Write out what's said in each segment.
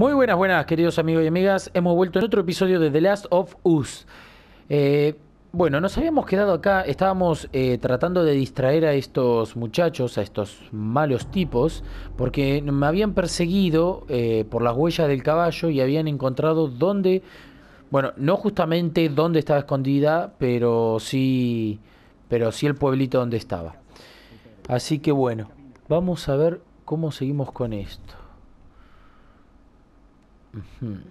Muy buenas, buenas, queridos amigos y amigas. Hemos vuelto en otro episodio de The Last of Us. Eh, bueno, nos habíamos quedado acá, estábamos eh, tratando de distraer a estos muchachos, a estos malos tipos, porque me habían perseguido eh, por las huellas del caballo y habían encontrado dónde, bueno, no justamente dónde estaba escondida, pero sí, pero sí el pueblito donde estaba. Así que bueno, vamos a ver cómo seguimos con esto. Bueno,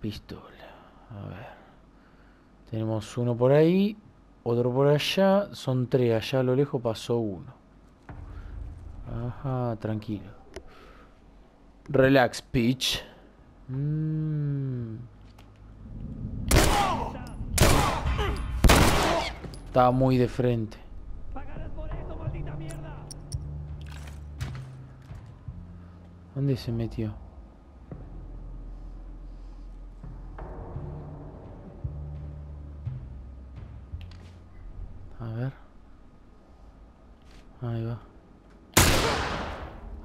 pistola. A ver. Tenemos uno por ahí, otro por allá. Son tres. Allá a lo lejos pasó uno. Ajá, tranquilo. Relax, pitch. Mm. Estaba muy de frente. ¿Dónde se metió? A ver. Ahí va.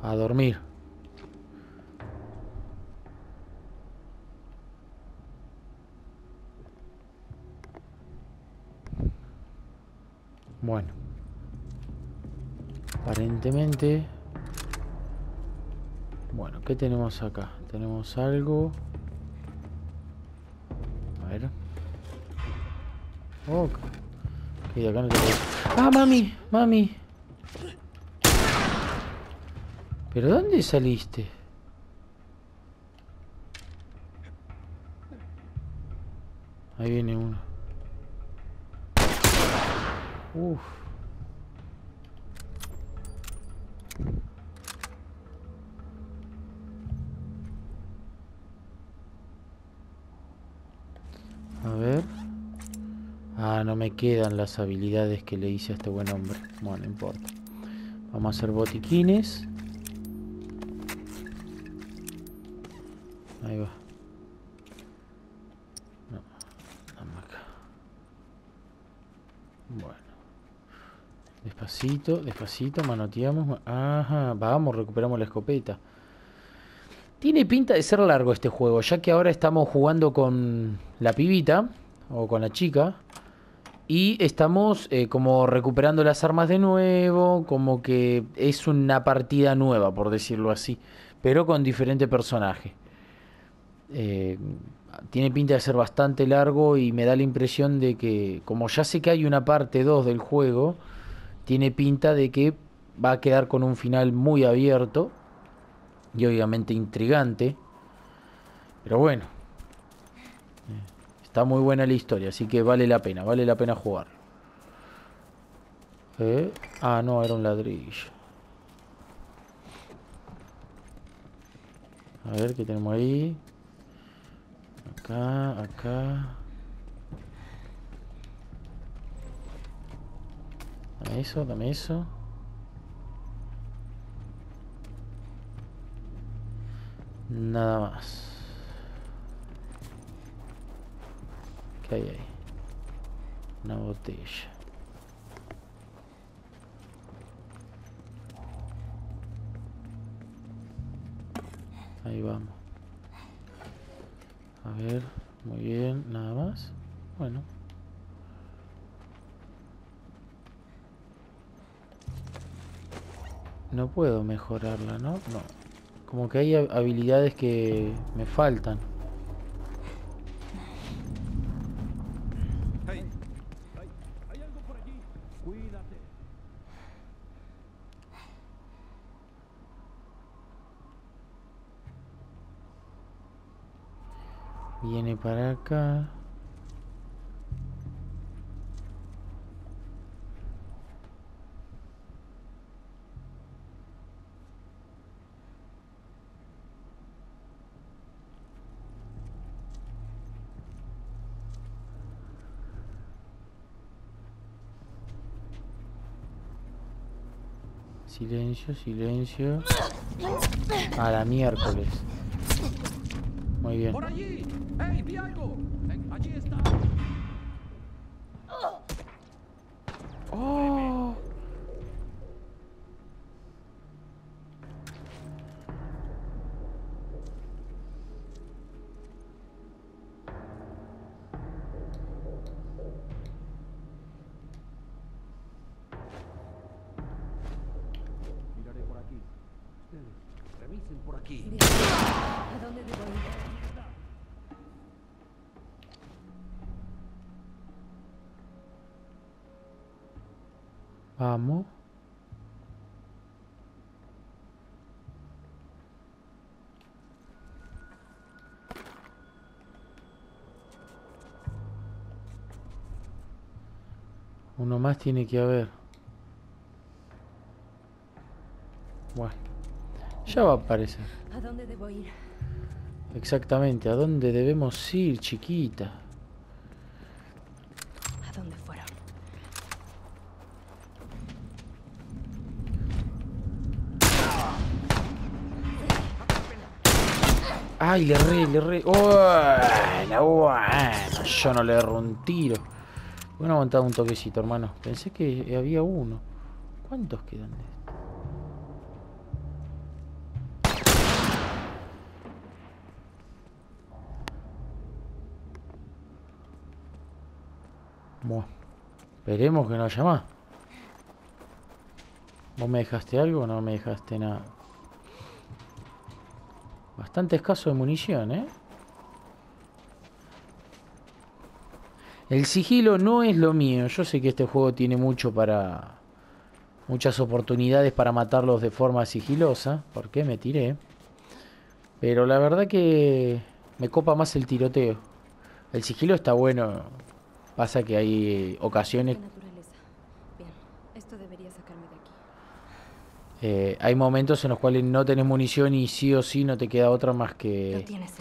A dormir. Bueno. Aparentemente... ¿qué tenemos acá? Tenemos algo... A ver. Oh, y acá no te ¡Ah, mami! ¡Mami! ¿Pero dónde saliste? Ahí viene uno. Uf. A ver. Ah, no me quedan las habilidades que le hice a este buen hombre. Bueno, no importa. Vamos a hacer botiquines. Ahí va. No, dame acá. Bueno. Despacito, despacito, manoteamos. Ajá, vamos, recuperamos la escopeta. Tiene pinta de ser largo este juego, ya que ahora estamos jugando con la pibita o con la chica y estamos eh, como recuperando las armas de nuevo, como que es una partida nueva, por decirlo así, pero con diferente personaje. Eh, tiene pinta de ser bastante largo y me da la impresión de que, como ya sé que hay una parte 2 del juego, tiene pinta de que va a quedar con un final muy abierto y obviamente intrigante. Pero bueno, está muy buena la historia, así que vale la pena, vale la pena jugar. Eh, Ah, no, era un ladrillo. A ver qué tenemos ahí. Acá, acá. Dame eso, dame eso. Nada más. ¿Qué hay ahí? Una botella. Ahí vamos. A ver, muy bien, nada más. Bueno. No puedo mejorarla, ¿no? No. Como que hay hab- habilidades que me faltan. Hey. Hay, hay algo por allí. Cuídate. Viene para acá. Silencio, silencio. A la miércoles. Muy bien. Por allí. Hey, vi algo. Allí está. ¡Oh! Dicen por aquí? Bien. ¿A dónde debo ir? Vamos. Uno más tiene que haber. Bueno. Ya va a aparecer. ¿A dónde debo ir? Exactamente. ¿A dónde debemos ir, chiquita? ¿A dónde fueron? Ay, le erré, le erré. Bueno, bueno, yo no le erro un tiro. Bueno, aguantado un toquecito, hermano. Pensé que había uno. ¿Cuántos quedan de Bueno, esperemos que no haya más. ¿Vos me dejaste algo o no me dejaste nada? Bastante escaso de munición, ¿eh? El sigilo no es lo mío. Yo sé que este juego tiene mucho para... Muchas oportunidades para matarlos de forma sigilosa. ¿Por qué me tiré? Pero la verdad que me copa más el tiroteo. El sigilo está bueno. Pasa que hay ocasiones... La naturaleza. Bien. Esto debería sacarme de aquí. eh, hay momentos en los cuales no tenés munición y sí o sí no te queda otra más Lo que... tienes.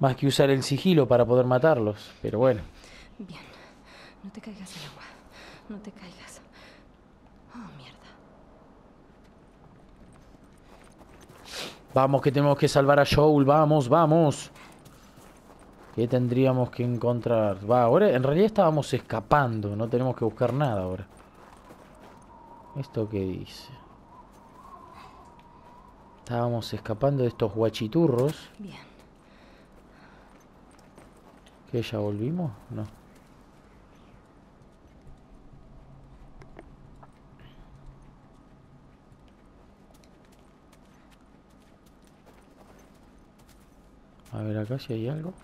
Más que usar el sigilo para poder matarlos. Pero bueno. Bien. No te caigas al agua. No te caigas. Oh, mierda. Vamos que tenemos que salvar a Joel, vamos, vamos. ¿Qué tendríamos que encontrar? Va, ahora en realidad estábamos escapando, no tenemos que buscar nada ahora. ¿Esto qué dice? Estábamos escapando de estos guachiturros. Bien. ¿Que ya volvimos? No. A ver acá si hay algo.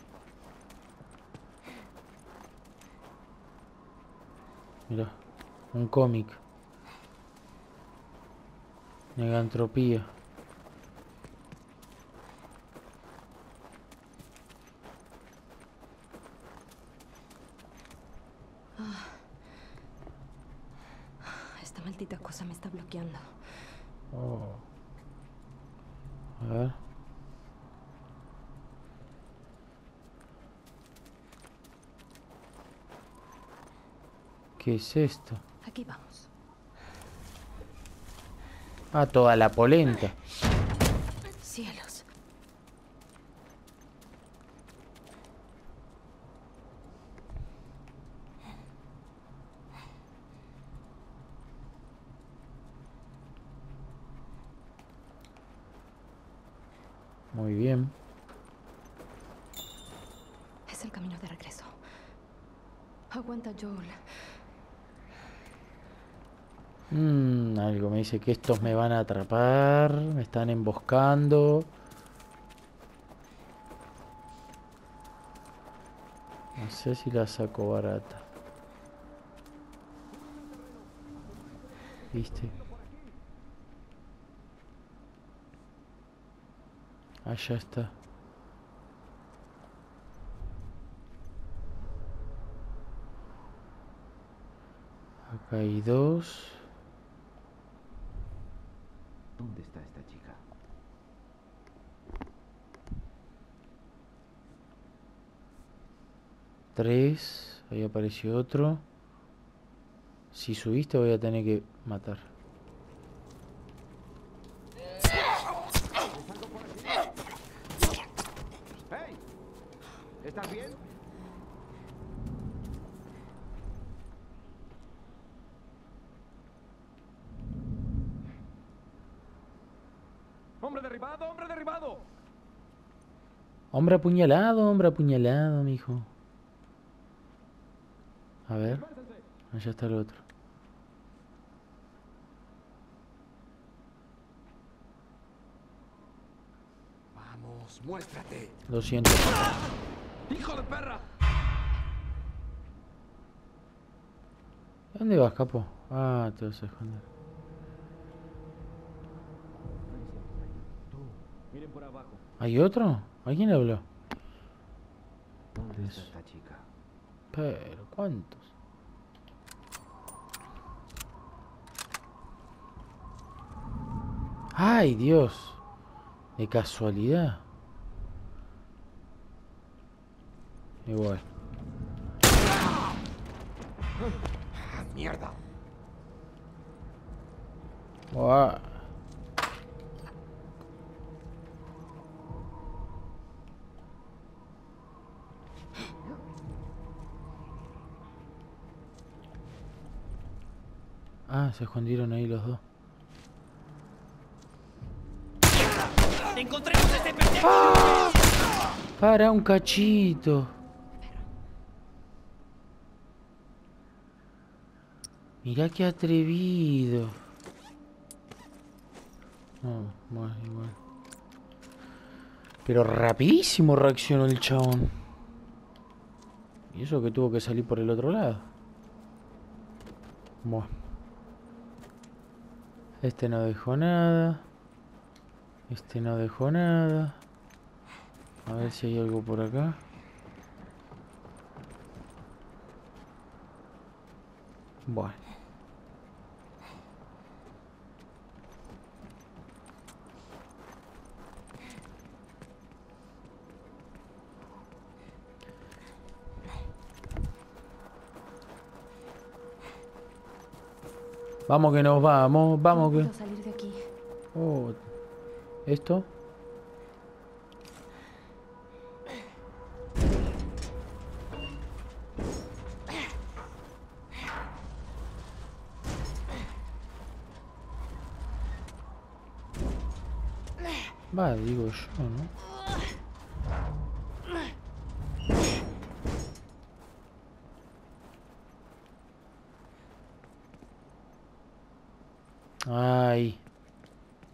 Mira, un cómic. Negantropía. Esta maldita cosa me está bloqueando. Oh. A ver. ¿Qué es esto? Aquí vamos. Ah, toda la polenta. Cielos. Muy bien. Es el camino de regreso. Aguanta, Joel. Mm, algo me dice que estos me van a atrapar. Me están emboscando. No sé si la saco barata. ¿Viste? Allá está. Acá hay dos. ¿Dónde está esta chica? Tres. Ahí apareció otro. Si subiste voy a tener que matar. ¡Hey! ¿Estás bien? ¡Hombre derribado! ¡Hombre derribado! Hombre apuñalado, hombre apuñalado, mijo. A ver. Allá está el otro. Vamos, muéstrate. Lo siento. ¡Hijo de perra! ¿Dónde vas, capo? Ah, te vas a esconder. ¿Hay otro? ¿A quién le habló? ¿Dónde está esta chica? Pero, ¿cuántos? ¡Ay, Dios! De casualidad. Igual. ¡Ah, mierda! Buah. Ah, se escondieron ahí los dos. ¡Encontremos a este pendejo! Para un cachito. Mirá qué atrevido. No, igual. Pero rapidísimo reaccionó el chabón. Y eso que tuvo que salir por el otro lado. Buah. Este no dejó nada. Este no dejó nada. A ver si hay algo por acá. Bueno. Vamos que nos vamos, vamos no que... salir de aquí. Oh, ¿Esto? Va, digo yo, ¿no? Ay.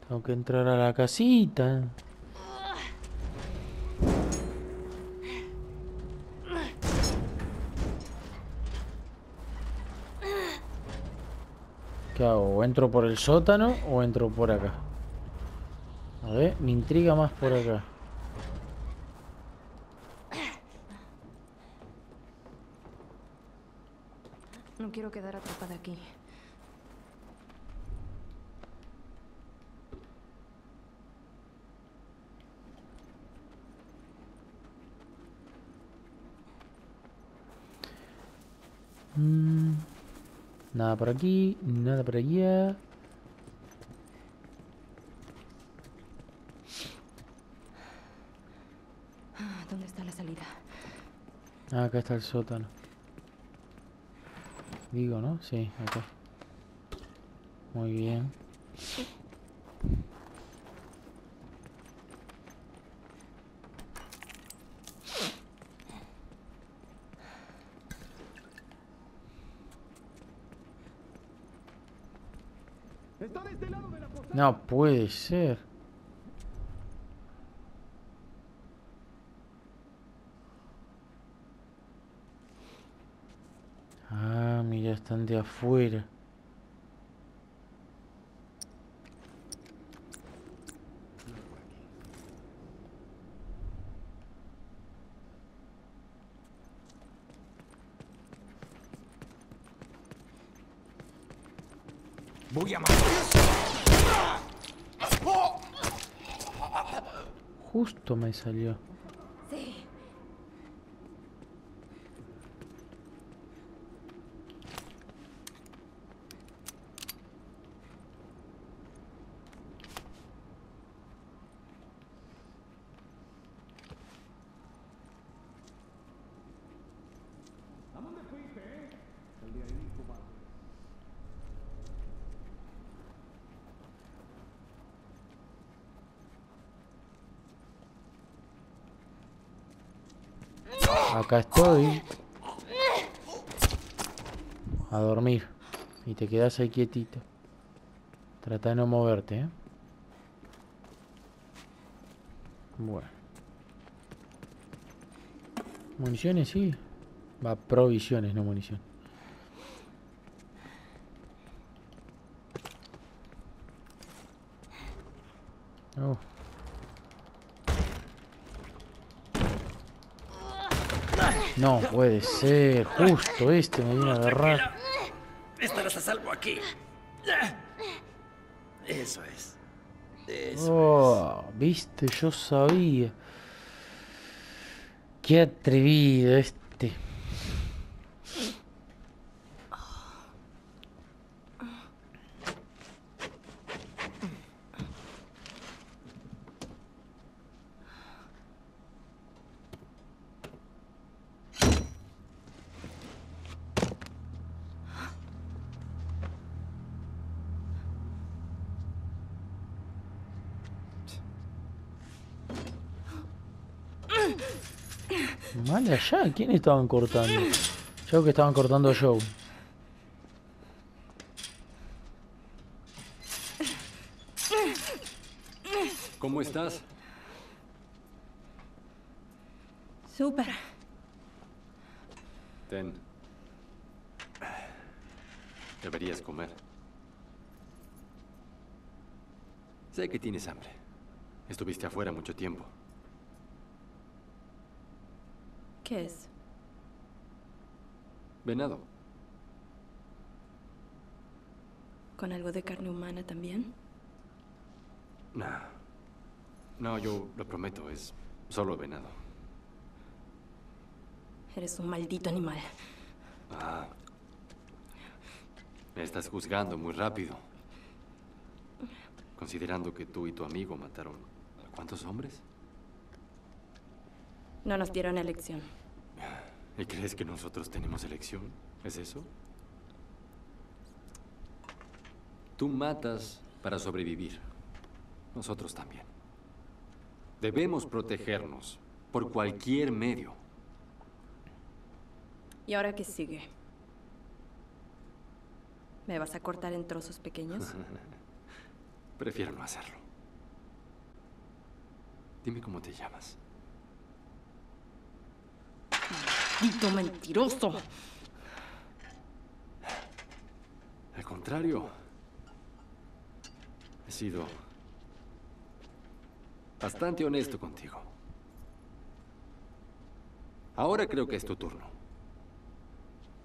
Tengo que entrar a la casita. ¿Qué hago? ¿O entro por el sótano o entro por acá? A ver, me intriga más por acá. No quiero quedar atrapada aquí. Mm, nada por aquí, nada por allá. Ah, ¿Dónde está la salida? Ah, acá está el sótano. Digo, ¿no? Sí, acá. Muy bien. ¡Está de este lado de la posada! No puede ser. Ah, mira, están de afuera. Voy a matar. Justo me salió. acá estoy. A dormir. Y te quedas ahí quietito. Trata de no moverte, ¿eh? Bueno. Municiones, sí. Va, provisiones, no munición. No puede ser, justo este me viene a agarrar. Estarás a salvo aquí. Eso es. Eso Oh, viste, yo sabía. Qué atrevido este. Mal allá, ¿quién estaban cortando? Yo que estaban cortando a Joe. ¿Cómo estás? Súper. Ten. Deberías comer. Sé que tienes hambre. Estuviste afuera mucho tiempo. ¿Qué es? Venado. ¿Con algo de carne humana también? No. No, yo lo prometo, es solo venado. Eres un maldito animal. Ah. Me estás juzgando muy rápido. Considerando que tú y tu amigo mataron a cuántos hombres? No nos dieron elección. ¿Y crees que nosotros tenemos elección? ¿Es eso? Tú matas para sobrevivir. Nosotros también. Debemos protegernos por cualquier medio. ¿Y ahora qué sigue? ¿Me vas a cortar en trozos pequeños? Prefiero no hacerlo. Dime cómo te llamas. ¡Maldito mentiroso! Al contrario. He sido bastante honesto contigo. Ahora creo que es tu turno.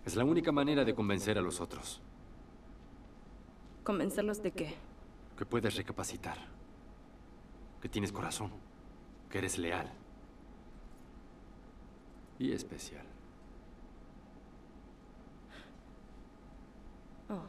Es la única manera de convencer a los otros. ¿Convencerlos de qué? Que puedes recapacitar. Que tienes corazón. Que eres leal. Y especial. Oh.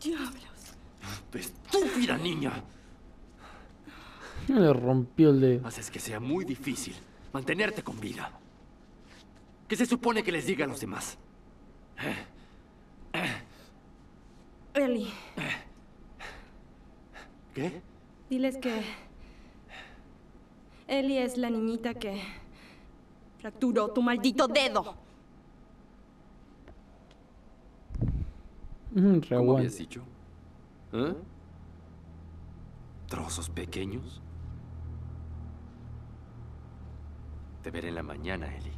¡Diablos! ¡Estúpida niña! Le rompió el dedo. Haces que sea muy difícil mantenerte con vida. ¿Qué se supone que les diga a los demás? Ellie, ¿Qué? diles que... Ellie es la niñita que... Fracturó tu maldito dedo. Mm, ¿Cómo habías dicho? ¿Eh? ¿Trozos pequeños? Te veré en la mañana, Eli.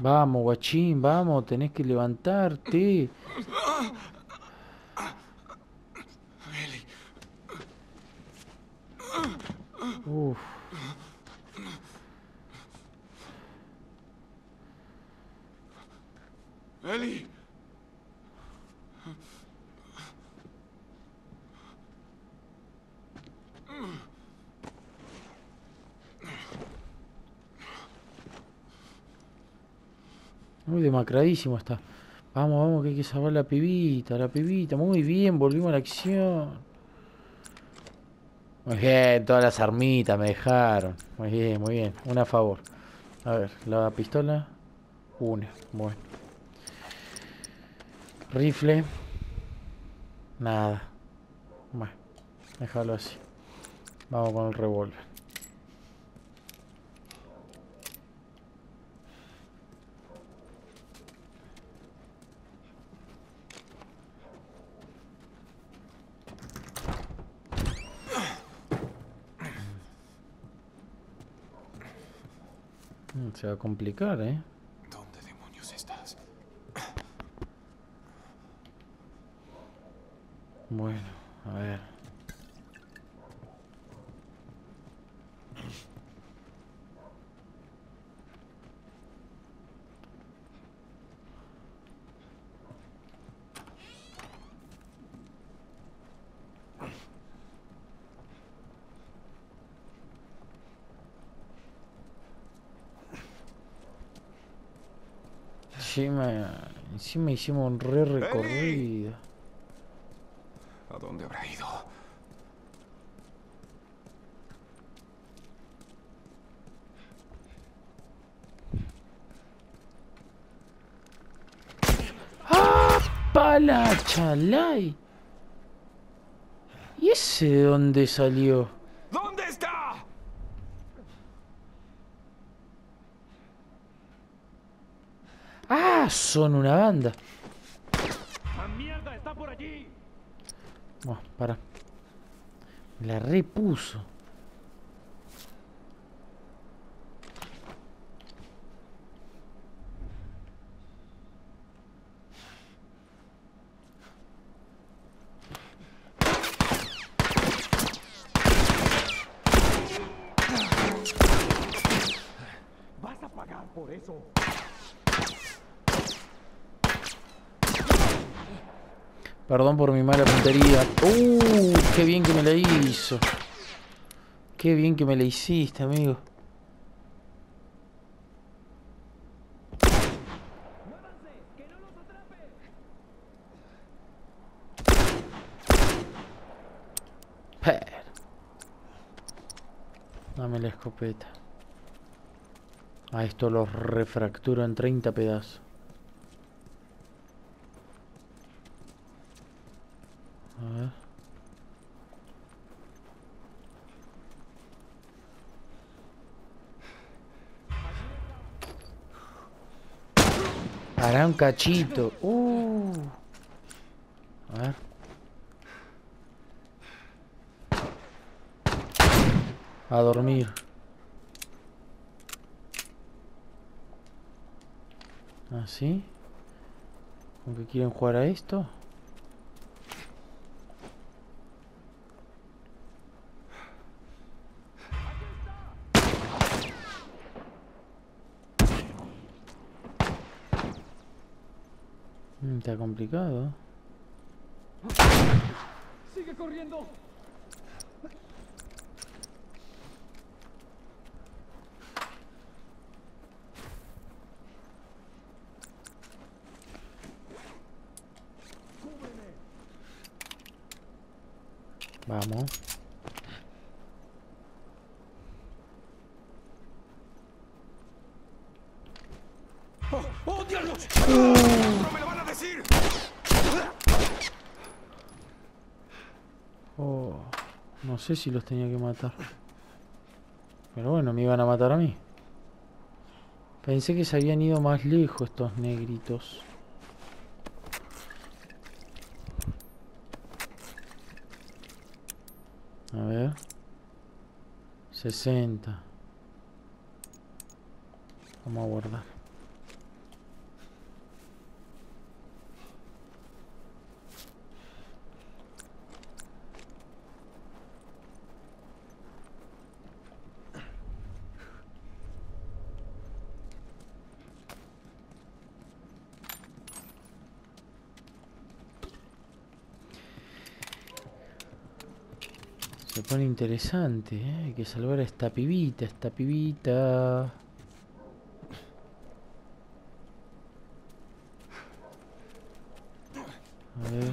Vamos, guachín, vamos, tenés que levantarte. Uf. Eli. Demacradísimo está. Vamos, vamos, que hay que salvar la pibita, la pibita. Muy bien, volvimos a la acción. Muy bien, todas las armitas me dejaron. Muy bien, muy bien. Una a favor. A ver, la pistola. Una. Bueno. Rifle. Nada. Bueno, déjalo así. Vamos con el revólver. Mm, Se va a complicar, ¿eh? ¿Dónde demonios estás? Bueno, a ver. Encima, encima hicimos un re recorrido. ¿A dónde habrá ido? ¡Pala, chalay! ¿Y ese de dónde salió? ¿Dónde está? ¡Ah! Son una banda. ¡La mierda está por allí! Bueno, para. La repuso. ¡Vas a pagar por eso! Perdón por mi mala puntería. ¡Uh! ¡Qué bien que me la hizo! ¡Qué bien que me la hiciste, amigo! Dame la escopeta. A esto lo refracturo en 30 pedazos. Cachito. Uh. A dormir. ¿Así? ¿Con que quieren jugar a esto? Está complicado. ¡Sigue corriendo! Vamos. ¡Oh, oh diablos! ¡No me lo van a decir! Oh, no sé si los tenía que matar. Pero bueno, me iban a matar a mí. Pensé que se habían ido más lejos estos negritos. A ver. 60. Vamos a guardar. Pone interesante, ¿eh? Hay que salvar a esta pibita, esta pibita. A ver.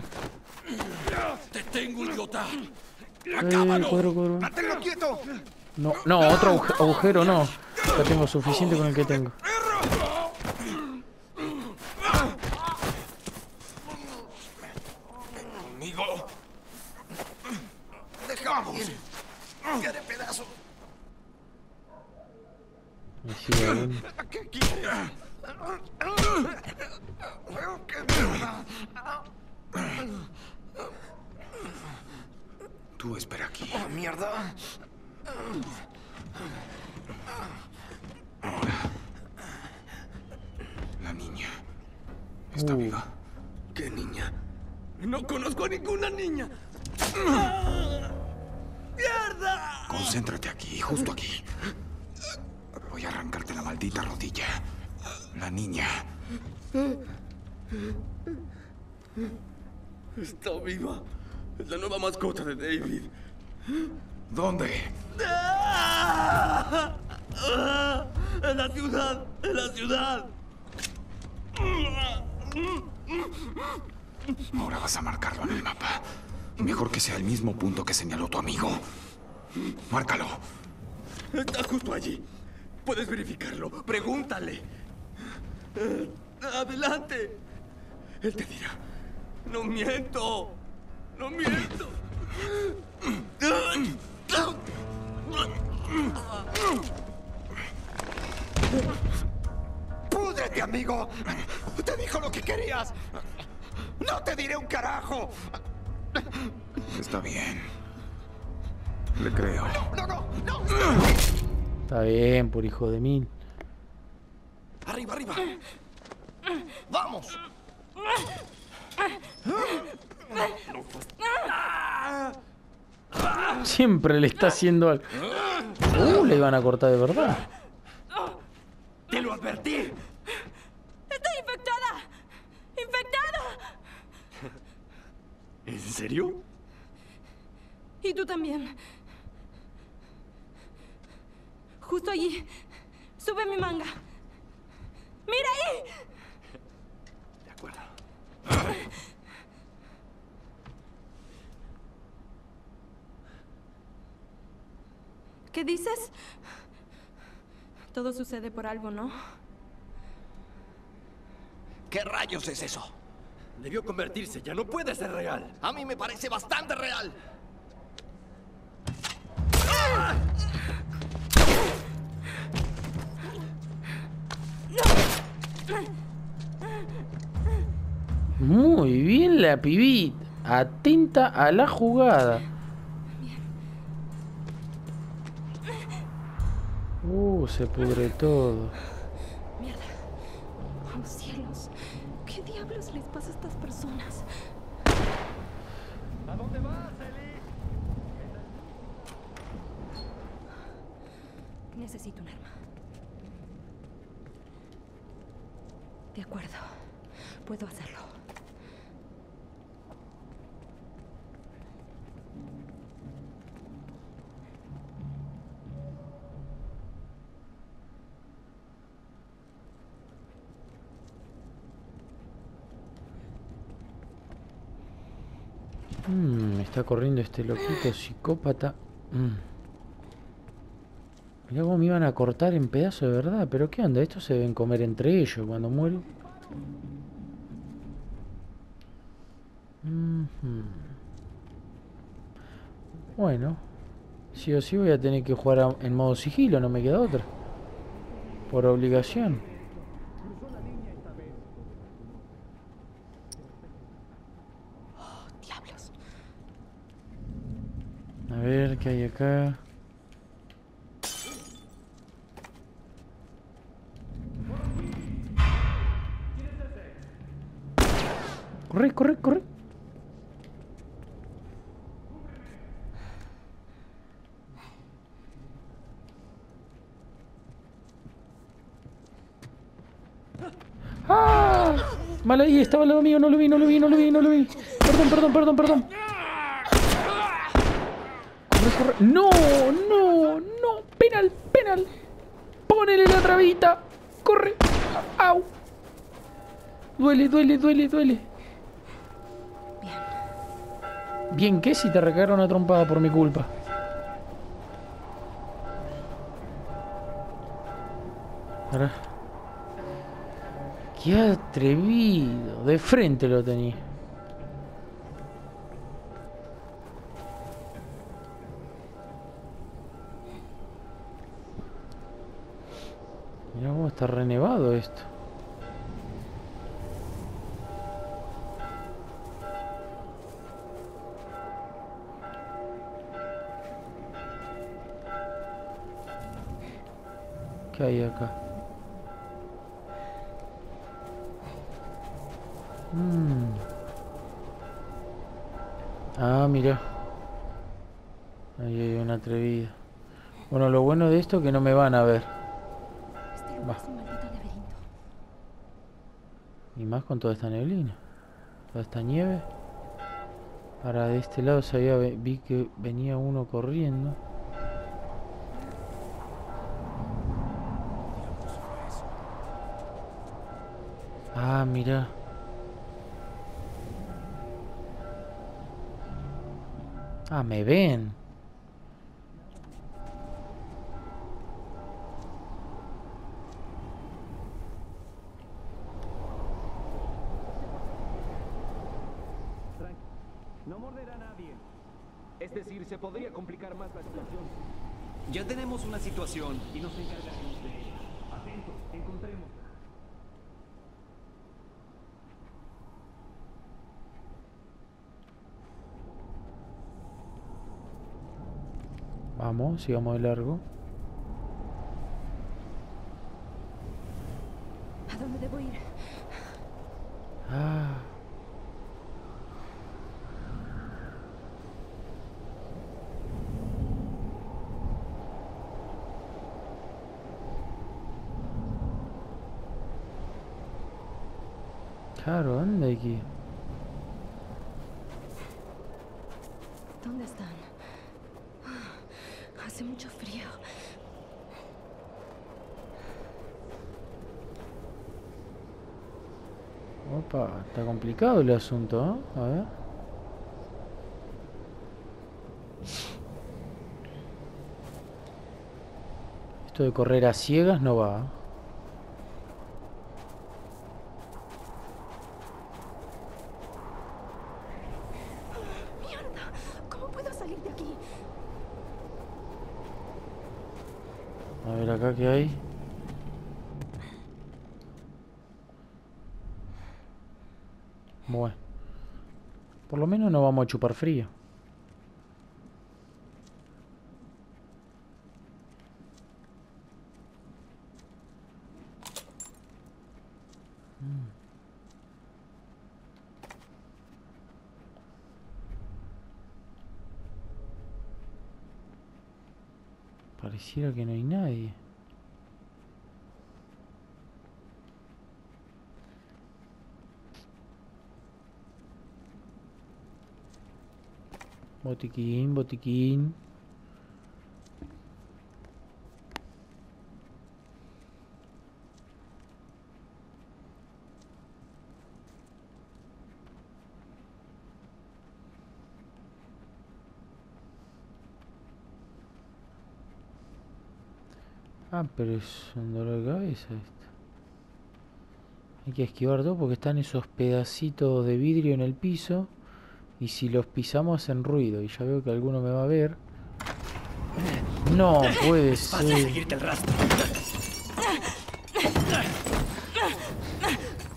¡Te tengo, idiota! Eh, cuadro, cuadro. ¡Manténlo quieto! No, no, otro aguj- agujero no. Ya tengo suficiente con el que tengo. payaso. Me sigue algún- ¿Qué quieres? ¿Qué mierda? Tú espera aquí. Oh, mierda. La niña. Está Uh. viva. ¿Qué niña? No conozco a ninguna niña. ¡Mierda! Concéntrate aquí, justo aquí. Voy a arrancarte la maldita rodilla. La niña. Está viva. Es la nueva mascota de David. ¿Dónde? ¡Ah! ¡Ah! En la ciudad, en la ciudad. Ahora vas a marcarlo en el mapa. Mejor que sea el mismo punto que señaló tu amigo. Márcalo. Está justo allí. Puedes verificarlo. Pregúntale. Eh, Adelante. Él te dirá. No miento. No miento. ¡Púdrete, amigo! Te dijo lo que querías. No te diré un carajo. Está bien. Le creo. No, no, no. Está bien, por hijo de mil. Arriba, arriba. Vamos. Siempre le está haciendo algo. Uh, le iban a cortar de verdad. Te lo advertí. ¡Estoy infectada! ¡Infectada! ¿En serio? Y tú también. Justo allí. Sube mi manga. ¡Mira ahí! De acuerdo. ¿Qué dices? Todo sucede por algo, ¿no? ¿Qué rayos es eso? Debió convertirse, ya no puede ser real. A mí me parece bastante real. Muy bien la pibita. Atenta a la jugada. Uh, se pudre todo. Mierda. Oh, cielos. ¿Qué diablos les pasa a estas personas? ¿A dónde vas, Ellie? Necesito un arma. De acuerdo. Puedo hacerlo. Mm, está corriendo este loquito psicópata. Mm. Mirá me iban a cortar en pedazos de verdad. Pero ¿qué onda? Estos se deben comer entre ellos cuando muero. Bueno. Sí o sí voy a tener que jugar en modo sigilo, no me queda otra. Por obligación. Oh, diablos. A ¿qué hay? Corre, corre, corre. ¡Ah! Mal ahí, estaba al lado mío, no lo vi, no lo vi, no lo vi, no lo vi. Perdón, perdón, perdón, perdón. No, no, no. Penal, penal. Ponele la trabita. Corre. Au. Duele, duele, duele, duele. Bien. Bien, ¿qué si te recargaron una trompada por mi culpa? Pará. Qué atrevido. De frente lo tenía. Mirá cómo está renevado esto. ¿Qué hay acá? Mm. Ah, mira. Ahí hay una atrevida. Bueno, lo bueno de esto es que no me van a ver. Va. Y más con toda esta neblina. Toda esta nieve. Ahora de este lado ve- vi que venía uno corriendo. Ah, mira. Ah, me ven. Tranqui. No morderá a nadie. Es decir, se podría complicar más la situación. Ya tenemos una situación. Y nos encargaremos de ella. Atentos, encontrémosla. Vamos, sigamos de largo. ¿A dónde debo ir? Ah. Claro, ¿dónde hay que ir? ¿Dónde están? Ah, Hace mucho frío. Opa, está complicado el asunto, ¿eh? A ver. Esto de correr a ciegas no va. ¿eh? ¡Mierda! ¿Cómo puedo salir de aquí? A ver acá qué hay. Bueno. Por lo menos no vamos a chupar frío. Mm. Pareciera que no hay nadie. Botiquín, botiquín. Ah, pero es un dolor de cabeza esto. Hay que esquivar todo porque están esos pedacitos de vidrio en el piso. Y si los pisamos hacen ruido. Y ya veo que alguno me va a ver. No puede ser. seguirte el rastro.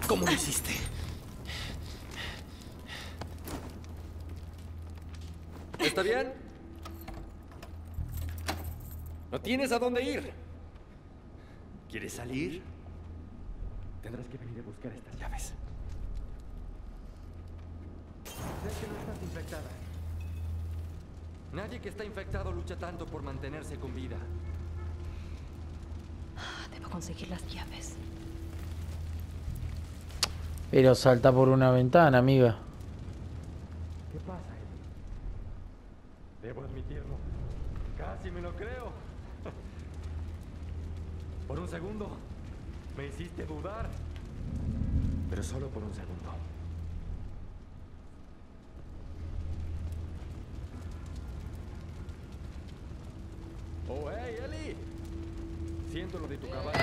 ¿Cómo lo hiciste? ¿Está bien? No tienes a dónde ir. ¿Quieres salir? Tendrás que venir a buscar estas llaves. Sé que no estás infectada. Nadie que está infectado lucha tanto por mantenerse con vida. Ah, Debo conseguir las llaves. Pero salta por una ventana, amiga. ¿Qué pasa, Ellie? Debo admitirlo. Casi me lo creo. Por un segundo me hiciste dudar. Pero solo por un segundo. Oh, hey, Eli. Siento lo de tu caballo.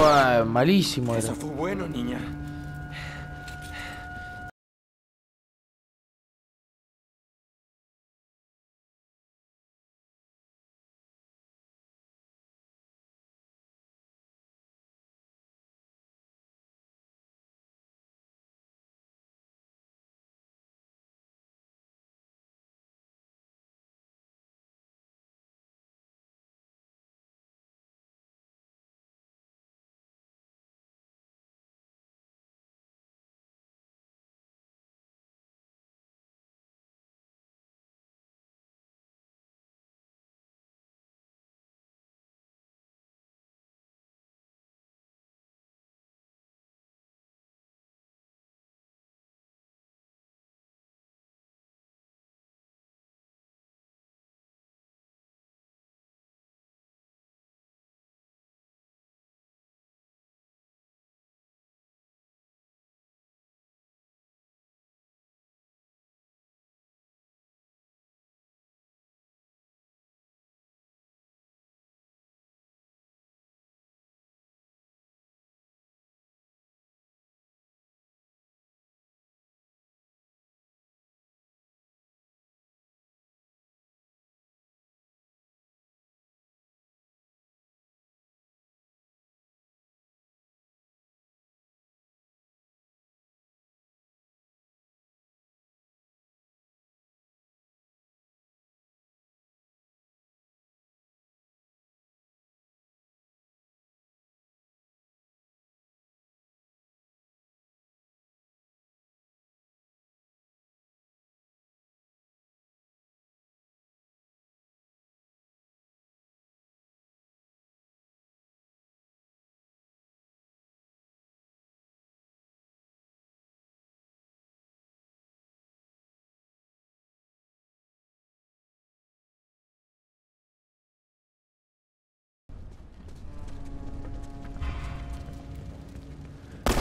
Uah, malísimo era. Eso fue bueno, niña.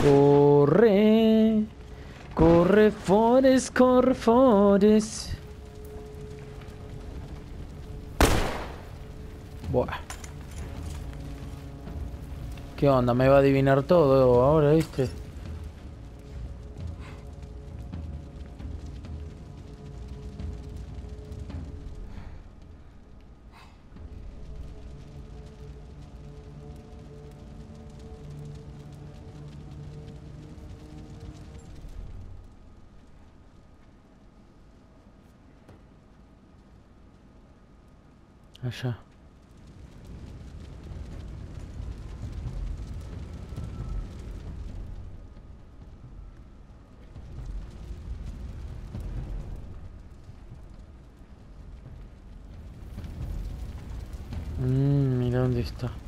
Corre. Corre, Forest, corre, Forest. Buah. ¿Qué onda? Me va a adivinar todo ahora, ¿viste? Mmm, mira dónde está.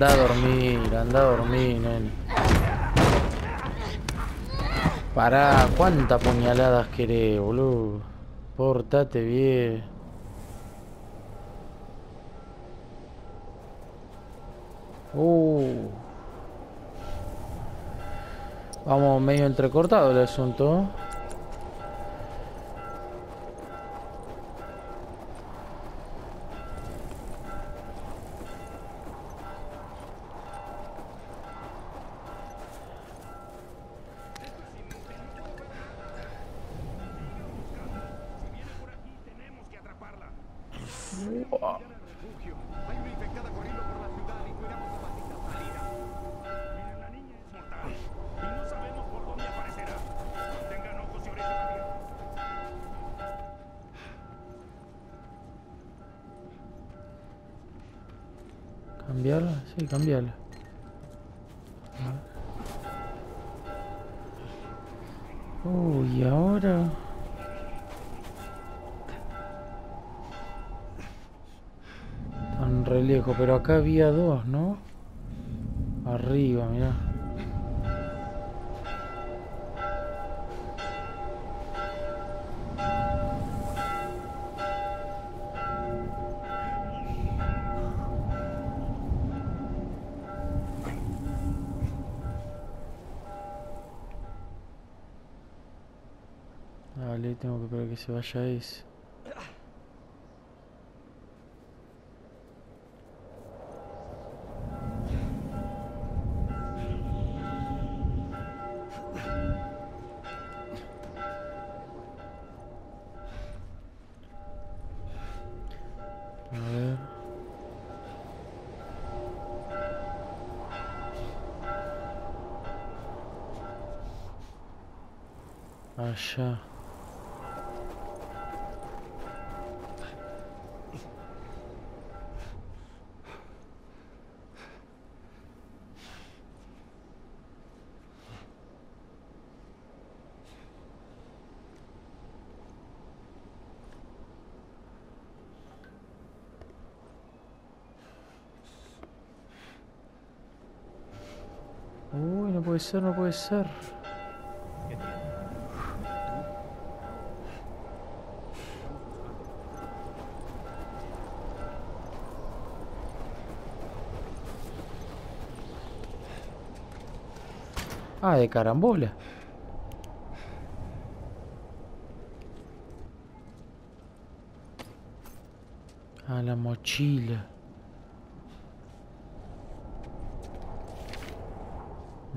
Anda a dormir, anda a dormir, nene. Pará, ¿cuántas puñaladas querés, boludo? Portate bien. Uh. Vamos medio entrecortado el asunto. ¿Cambiarla? Sí, cambiarla. Uy, ahora. Tan re lejos, pero acá había dos, ¿no? Arriba, mirá. Se vaya ese. A puede ser, no puede ser. Ah, de carambola. Ah, la mochila.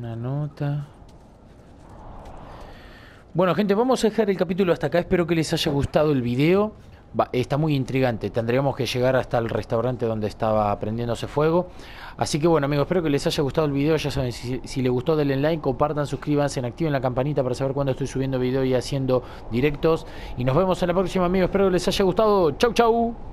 Una nota. Bueno, gente, vamos a dejar el capítulo hasta acá. Espero que les haya gustado el video. Está muy intrigante. Tendríamos que llegar hasta el restaurante donde estaba prendiéndose fuego. Así que bueno, amigos, espero que les haya gustado el video. Ya saben, si, si les gustó, denle like, compartan, suscríbanse, activen la campanita para saber cuándo estoy subiendo video y haciendo directos. Y nos vemos en la próxima, amigos. Espero que les haya gustado. Chau, chau.